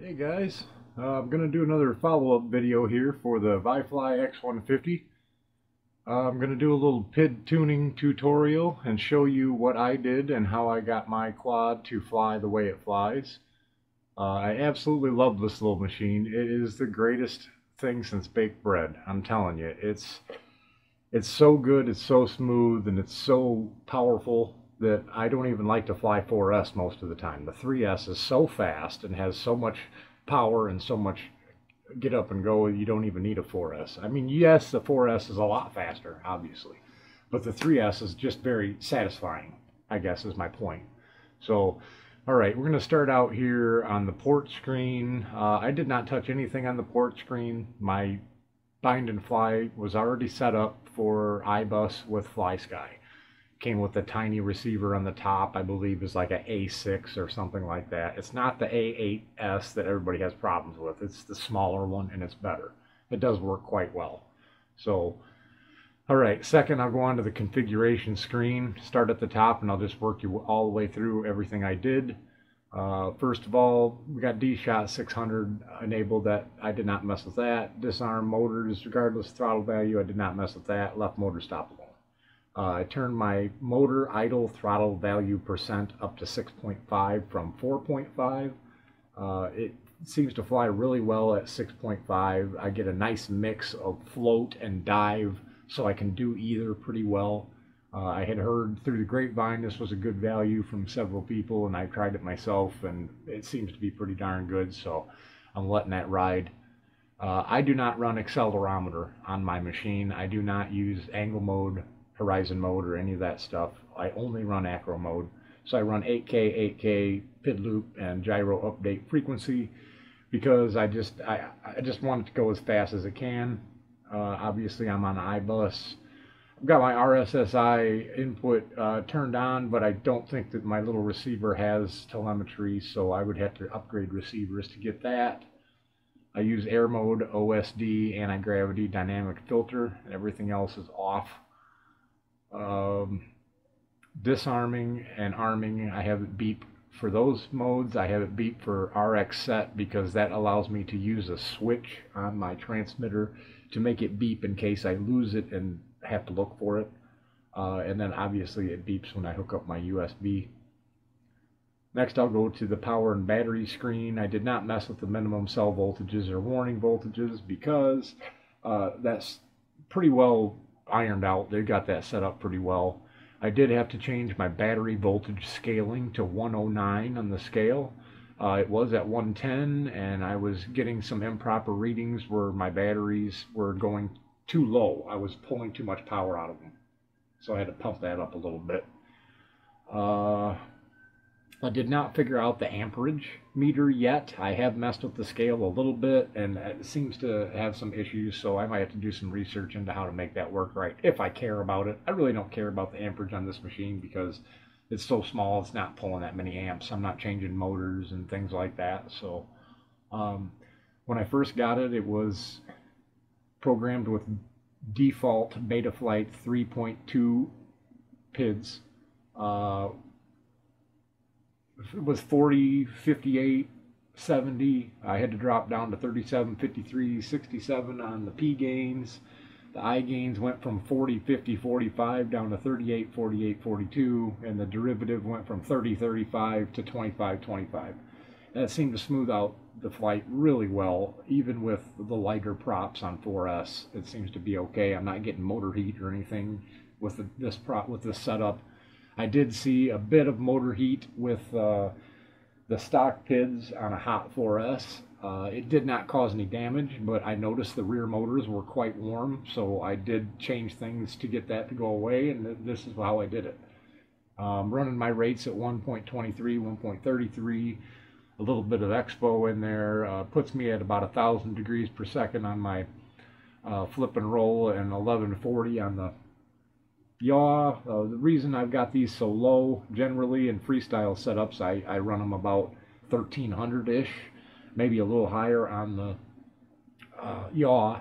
Hey guys, uh, I'm going to do another follow-up video here for the Vifly X150. Uh, I'm going to do a little PID tuning tutorial and show you what I did and how I got my quad to fly the way it flies. Uh, I absolutely love this little machine. It is the greatest thing since baked bread. I'm telling you, it's it's so good, it's so smooth, and it's so powerful that I don't even like to fly 4S most of the time. The 3S is so fast and has so much power and so much get up and go, you don't even need a 4S. I mean, yes, the 4S is a lot faster, obviously, but the 3S is just very satisfying, I guess is my point. So, all right, we're going to start out here on the port screen. Uh, I did not touch anything on the port screen. My bind and fly was already set up for iBus with FlySky came with a tiny receiver on the top. I believe is like a A6 or something like that. It's not the A8S that everybody has problems with. It's the smaller one and it's better. It does work quite well. So, all right, second I'll go on to the configuration screen. Start at the top and I'll just work you all the way through everything I did. Uh, first of all, we got D-Shot 600 enabled that I did not mess with that. Disarm motors, regardless throttle value, I did not mess with that. Left motor stop. Uh, I turned my motor idle throttle value percent up to 6.5 from 4.5. Uh, it seems to fly really well at 6.5. I get a nice mix of float and dive, so I can do either pretty well. Uh, I had heard through the grapevine this was a good value from several people, and I tried it myself, and it seems to be pretty darn good, so I'm letting that ride. Uh, I do not run accelerometer on my machine. I do not use angle mode horizon mode or any of that stuff. I only run acro mode. So I run 8K, 8K, PID loop, and gyro update frequency because I just I, I just want it to go as fast as it can. Uh, obviously, I'm on iBus. I've got my RSSI input uh, turned on, but I don't think that my little receiver has telemetry, so I would have to upgrade receivers to get that. I use air mode, OSD, anti-gravity, dynamic filter, and everything else is off um, disarming and arming. I have it beep for those modes. I have it beep for RX set because that allows me to use a switch on my transmitter to make it beep in case I lose it and have to look for it. Uh, and then obviously it beeps when I hook up my USB. Next I'll go to the power and battery screen. I did not mess with the minimum cell voltages or warning voltages because uh, that's pretty well ironed out. They got that set up pretty well. I did have to change my battery voltage scaling to 109 on the scale. Uh, it was at 110 and I was getting some improper readings where my batteries were going too low. I was pulling too much power out of them. So I had to pump that up a little bit. Uh, I did not figure out the amperage meter yet. I have messed with the scale a little bit and it seems to have some issues, so I might have to do some research into how to make that work right if I care about it. I really don't care about the amperage on this machine because it's so small, it's not pulling that many amps. I'm not changing motors and things like that. So um, when I first got it, it was programmed with default Betaflight 3.2 PIDs. Uh, was 40, 58, 70. I had to drop down to 37, 53, 67 on the P gains. The I gains went from 40, 50, 45 down to 38, 48, 42, and the derivative went from 30, 35 to 25, 25. And it seemed to smooth out the flight really well, even with the lighter props on 4S. It seems to be okay. I'm not getting motor heat or anything with the, this prop with this setup. I did see a bit of motor heat with uh, the stock PIDs on a Hot 4S. Uh, it did not cause any damage, but I noticed the rear motors were quite warm, so I did change things to get that to go away, and this is how I did it. Um, running my rates at 1.23, 1.33, a little bit of expo in there, uh, puts me at about a thousand degrees per second on my uh, flip and roll and 1140 on the yaw. Uh, the reason I've got these so low, generally in freestyle setups, I, I run them about 1300-ish, maybe a little higher on the uh, yaw.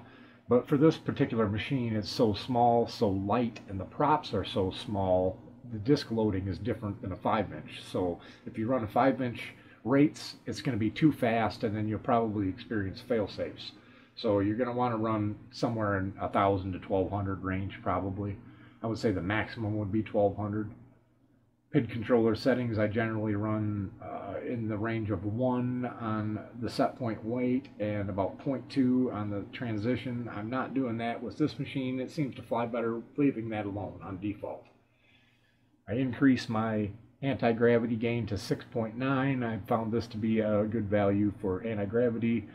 But for this particular machine, it's so small, so light, and the props are so small, the disc loading is different than a 5-inch. So if you run a 5-inch rates, it's going to be too fast, and then you'll probably experience fail safes. So you're going to want to run somewhere in 1,000 to 1,200 range, probably. I would say the maximum would be 1,200. PID controller settings, I generally run uh, in the range of 1 on the set point weight and about 0.2 on the transition. I'm not doing that with this machine. It seems to fly better leaving that alone on default. I increase my anti-gravity gain to 6.9. I found this to be a good value for anti-gravity.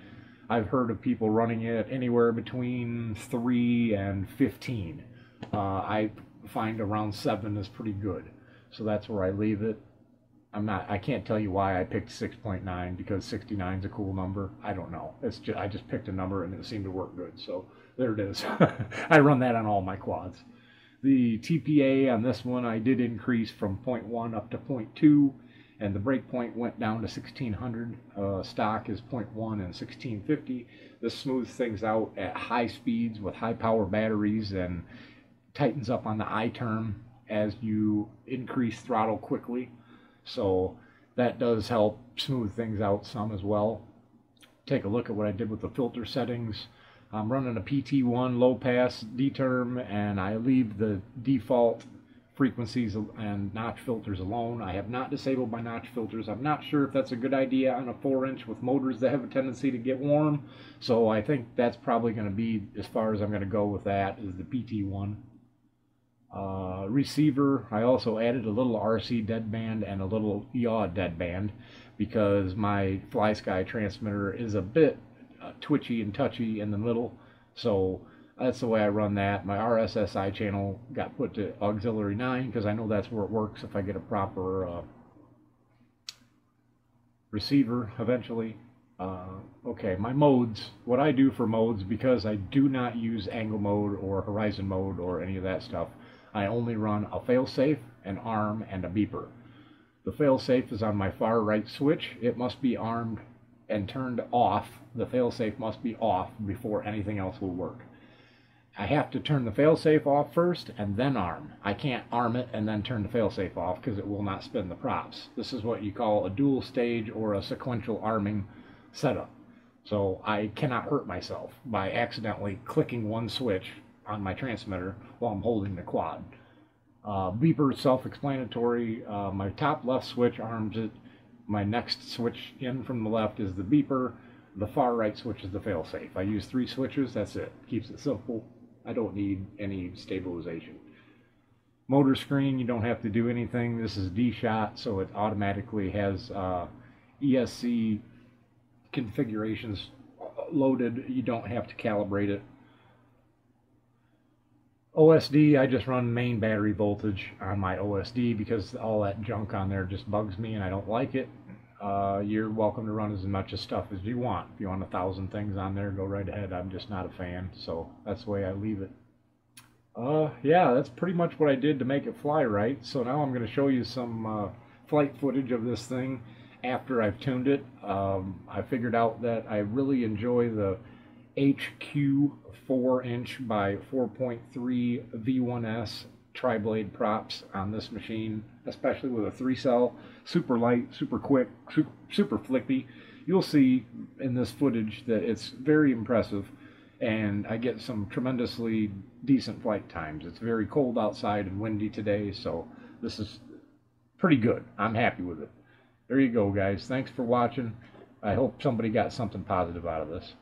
I've heard of people running it anywhere between 3 and 15. Uh, I find around 7 is pretty good. So that's where I leave it. I'm not, I can't tell you why I picked 6.9 because 69 is a cool number. I don't know. It's just, I just picked a number and it seemed to work good. So there it is. I run that on all my quads. The TPA on this one I did increase from 0.1 up to 0.2 and the break point went down to 1600. Uh, stock is 0.1 and 1650. This smooths things out at high speeds with high power batteries and tightens up on the I term as you increase throttle quickly. So that does help smooth things out some as well. Take a look at what I did with the filter settings. I'm running a PT1 low pass D-term and I leave the default frequencies and notch filters alone. I have not disabled my notch filters. I'm not sure if that's a good idea on a 4 inch with motors that have a tendency to get warm. So I think that's probably going to be as far as I'm going to go with that is the PT1. Uh, receiver, I also added a little RC deadband and a little yaw deadband because my FlySky transmitter is a bit uh, twitchy and touchy in the middle. So that's the way I run that. My RSSI channel got put to auxiliary 9 because I know that's where it works if I get a proper uh, receiver eventually. Uh, okay, my modes, what I do for modes, because I do not use angle mode or horizon mode or any of that stuff, I only run a failsafe, an arm, and a beeper. The failsafe is on my far right switch. It must be armed and turned off. The failsafe must be off before anything else will work. I have to turn the failsafe off first and then arm. I can't arm it and then turn the failsafe off because it will not spin the props. This is what you call a dual stage or a sequential arming setup. So I cannot hurt myself by accidentally clicking one switch on my transmitter while I'm holding the quad. Uh, beeper self-explanatory. Uh, my top left switch arms it. My next switch in from the left is the beeper. The far right switch is the failsafe. I use three switches. That's it. Keeps it simple. I don't need any stabilization. Motor screen, you don't have to do anything. This is D-Shot, so it automatically has uh, ESC configurations loaded. You don't have to calibrate it. OSD, I just run main battery voltage on my OSD because all that junk on there just bugs me and I don't like it. Uh, you're welcome to run as much of stuff as you want. If you want a thousand things on there, go right ahead. I'm just not a fan, so that's the way I leave it. Uh, yeah, that's pretty much what I did to make it fly right. So now I'm going to show you some uh, flight footage of this thing after I've tuned it. Um, I figured out that I really enjoy the HQ 4 inch by 4.3 V1S tri-blade props on this machine, especially with a three cell, super light, super quick, super, super flippy. You'll see in this footage that it's very impressive and I get some tremendously decent flight times. It's very cold outside and windy today, so this is pretty good. I'm happy with it. There you go, guys. Thanks for watching. I hope somebody got something positive out of this.